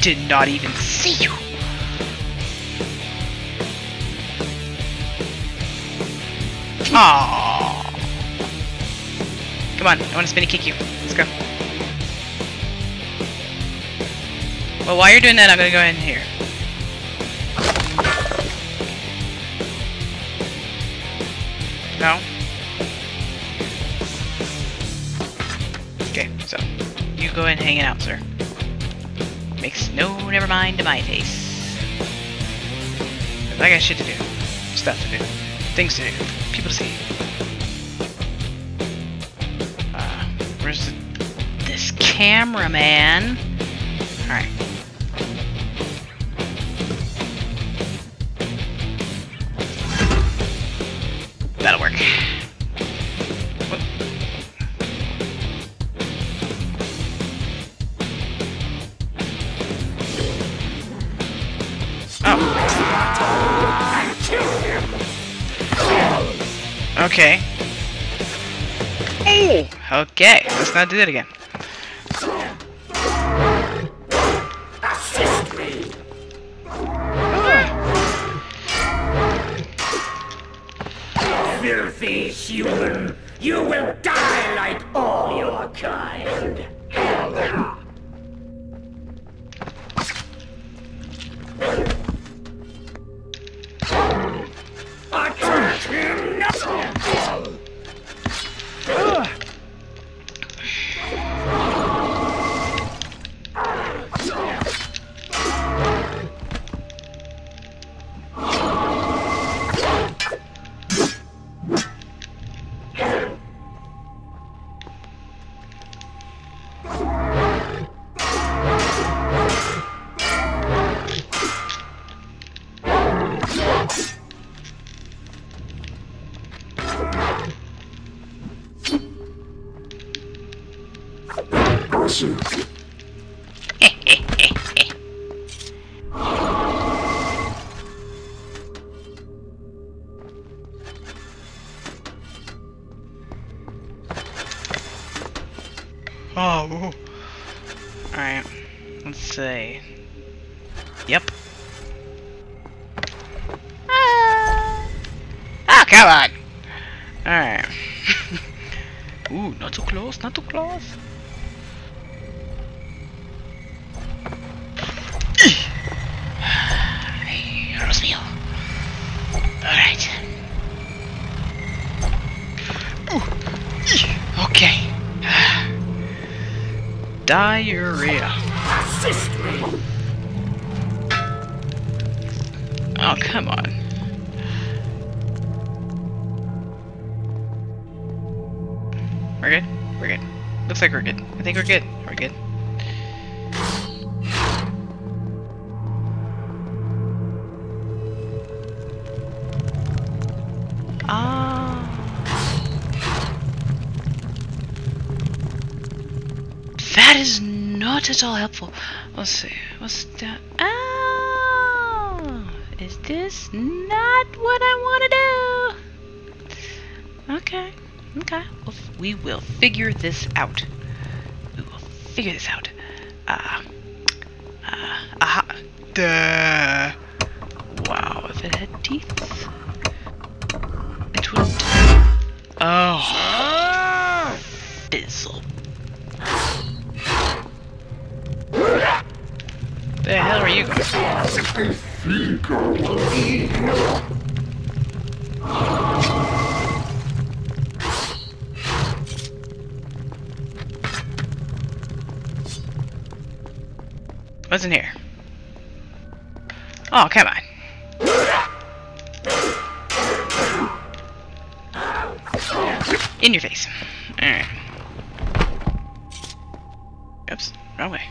did not even see you. Aww. Come on, I want to spin spinny kick you. Let's go. Well, while you're doing that, I'm gonna go in here. No? Okay, so you go ahead and hang it out, sir. Makes no never mind to my face. I got shit to do. Stuff to do. Things to do. People to see. Uh, where's the, this cameraman? Okay. Oh! Okay, let's not do that again. Oh. Ooh, not too close, not too close. Dios mío. Alright. Ooh. Okay. Diarrhea. Assist me! Oh, come on. Looks like we're good. I think we're good. We're good. Ah. That is not at all helpful. Let's see. What's that? Oh, is this not what I want to do? Okay. Okay. Well, we will figure this out. We will figure this out. Uh. Uh. Aha. Duh. Wow. If it had teeth, What's in here? Oh, come on. In your face. Alright. Oops, wrong way.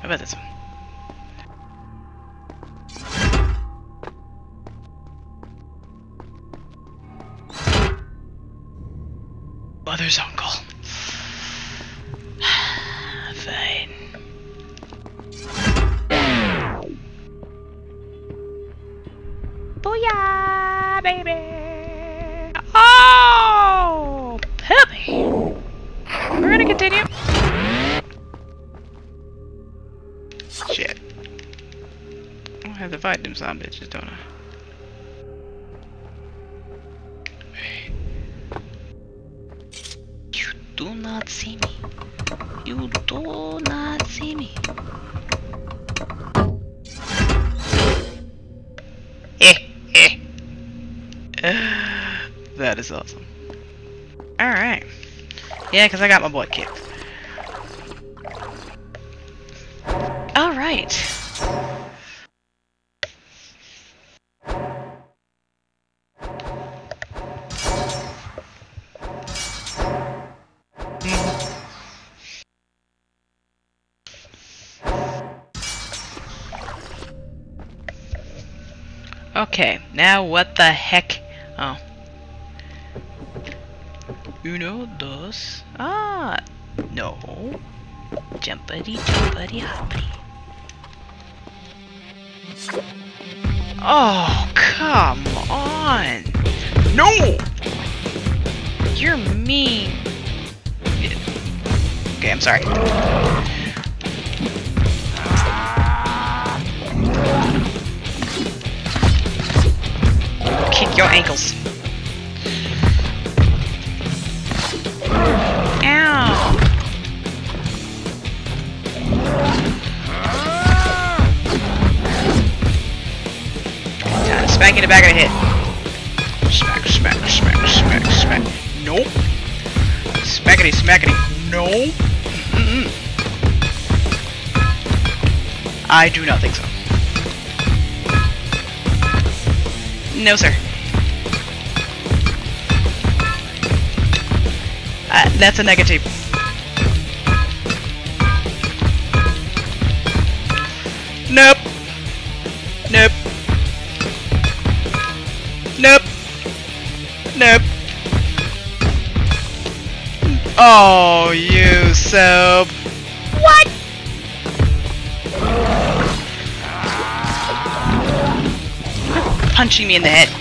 How about this one? Mother's uncle. Have to fight them some bitches, don't I? You do not see me. You do not see me. That is awesome. Alright. Yeah, because I got my butt kicked. Alright. Okay, now what the heck? Oh. Uno, dos. Ah, no. Jumpity, jumpity, hoppity. Oh, come on! No! You're mean. Okay, I'm sorry. Your ankles. Ow! Time smack in the back of the head. Smack, smack, smack, smack, smack. Nope. Smackety, smackety. No. Mm -mm. I do not think so. No, sir. Uh, that's a negative. Nope. Nope. Nope. Nope. Oh, you soap. What? Punching me in the head.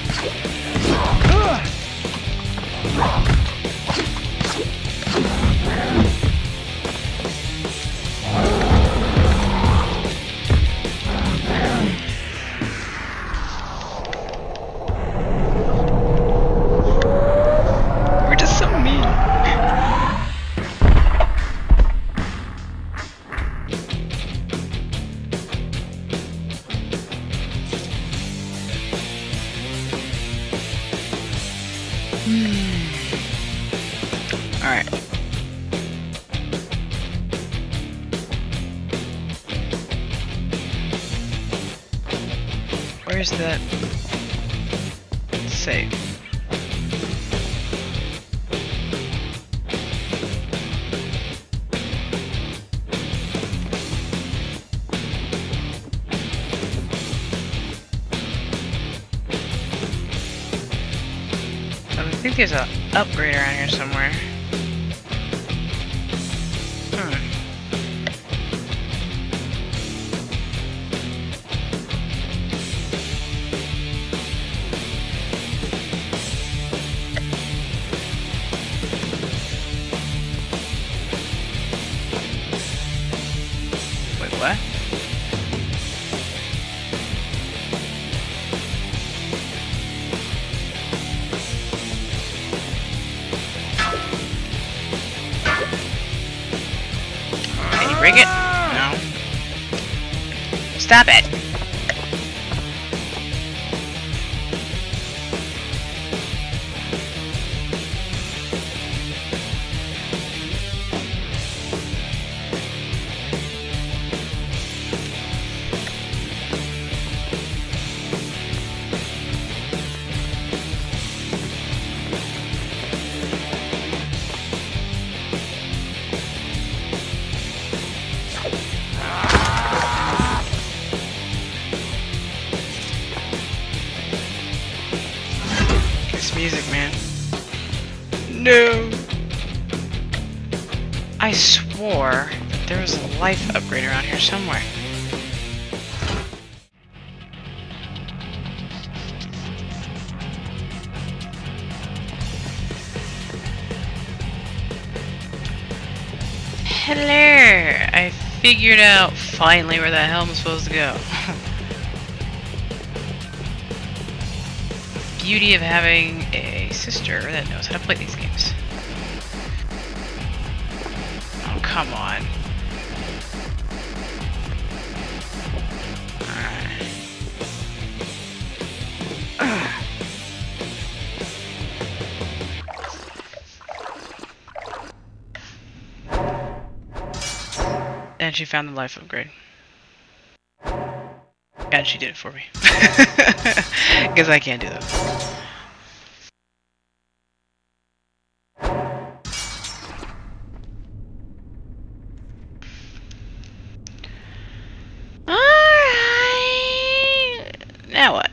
Hmm. Alright. Where's that save? Think there's an upgrade around here somewhere. Stop it! Music, man. No! I swore that there was a life upgrade around here somewhere. Hello! I figured out finally where the hell I'm supposed to go. beauty of having a sister that knows how to play these games. Oh, come on. And she found the life upgrade. And she did it for me. Because I can't do that. Alright. Now what?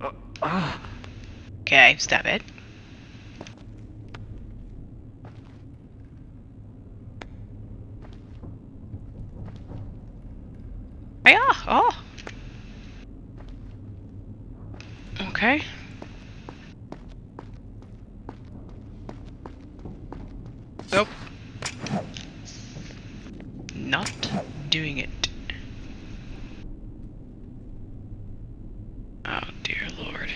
Uh, uh. Okay, stop it. Oh, yeah. Oh. Okay. Nope. Not doing it. Oh dear lord.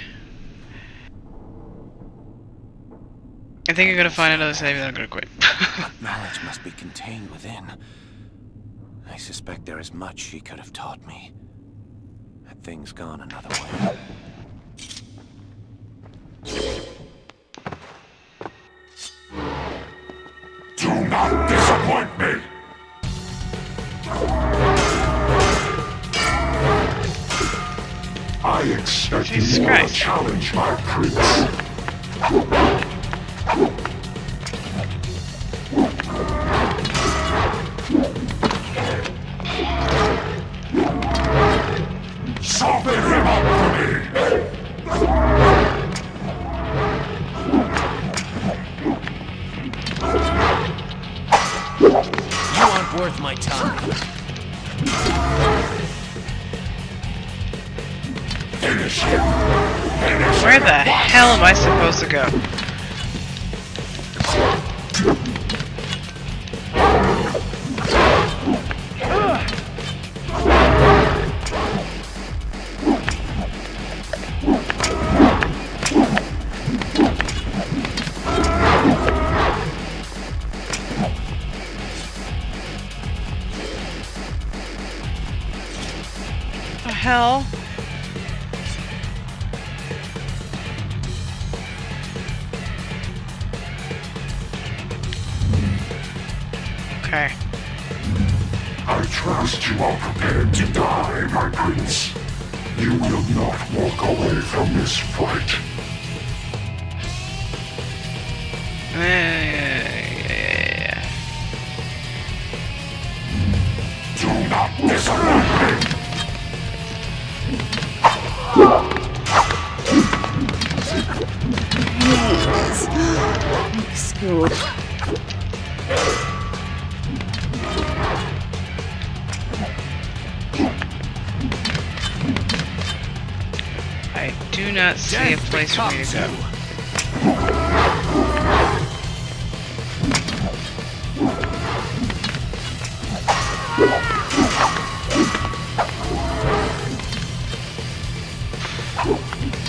I think I'm gonna find another save and I'm gonna quit. Knowledge must be contained within. I suspect there is much she could have taught me. Had things gone another way. Jesus you to Christ. Where the hell am I supposed to go? Hell? Okay. I trust you are prepared to die, my prince. You will not walk away from this fight. Do not disappoint me! School. Not see a place for me to go.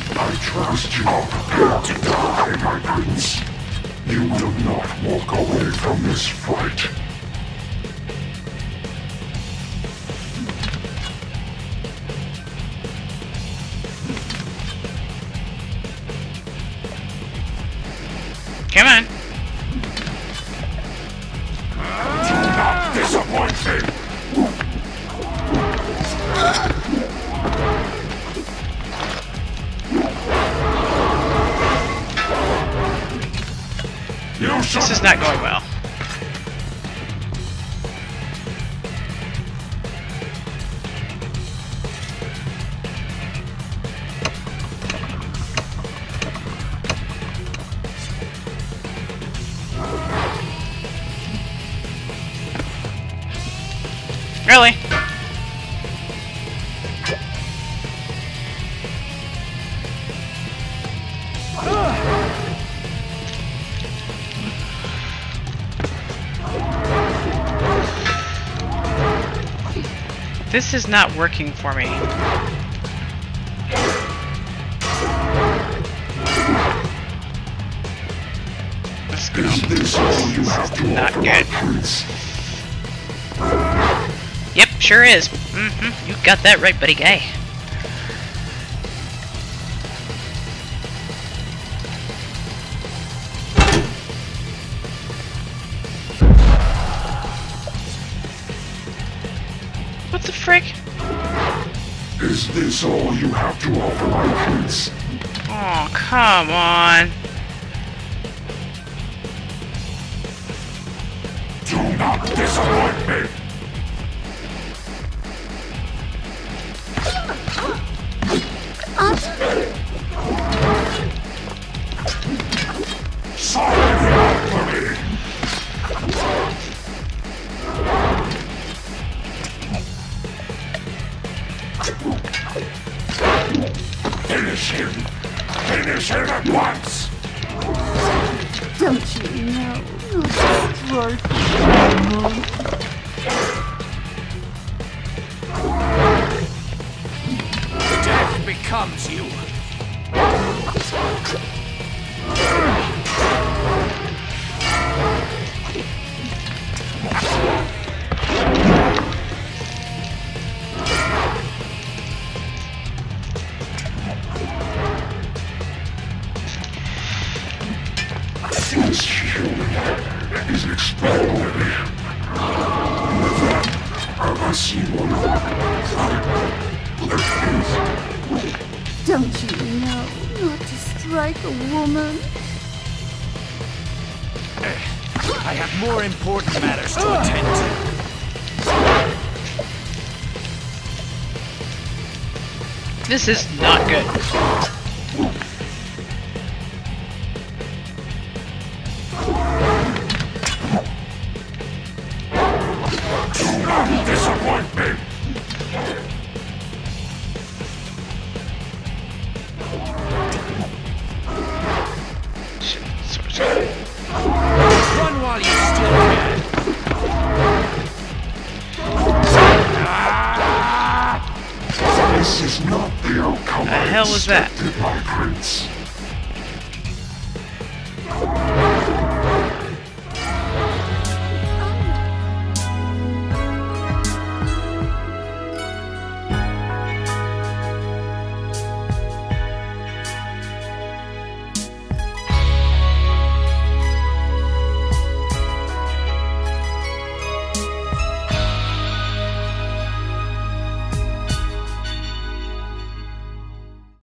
I trust you are prepared to die, my prince. You will not walk away from this fight. Really? This is not working for me. Is this all you have to Not good. Yep, sure is. Mm-hmm. You got that right, buddy guy. What the frick? Is this all you have to offer, my prince? Oh, come on. Do not disappoint me! Important matters to ah. attend to. This is not good. Hell was that?